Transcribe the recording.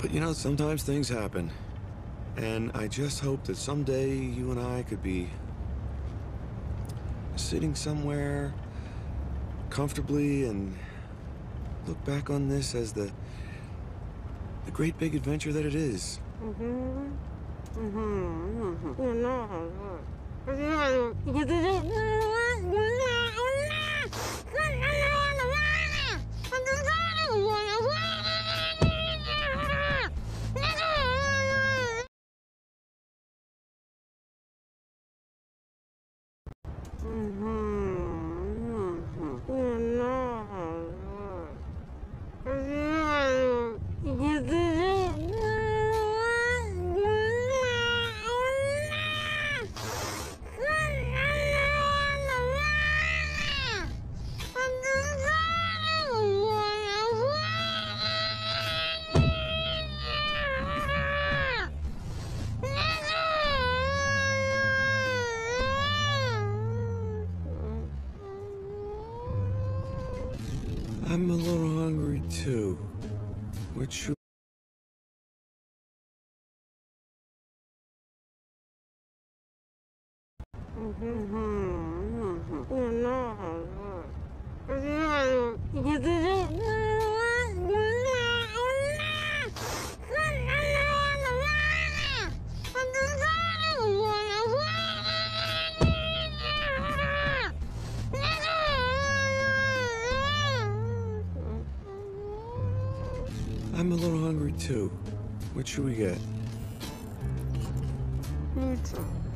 But you know, sometimes things happen. And I just hope that someday you and I could be sitting somewhere comfortably and look back on this as the the great big adventure that it is. Mm-hmm. I'm a little hungry too. What should mm-hmm. I'm a little hungry too. What should we get? Too.